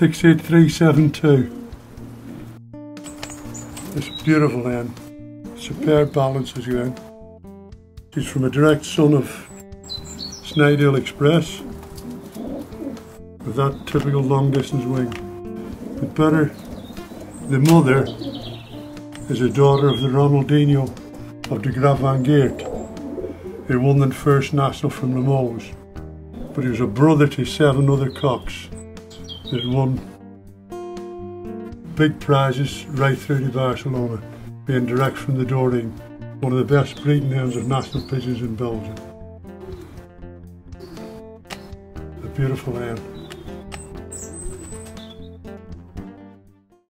68372. It's beautiful then. Superb balance again. She's from a direct son of Snydale Express with that typical long distance wing. But better, the mother is a daughter of the Ronaldinho of de Graaf van Geert, who won the first national from Limoges. But he was a brother to seven other cocks that won big prizes right through to Barcelona, being direct from the Doreen, one of the best breeding hounds of national pigeons in Belgium. A beautiful hen.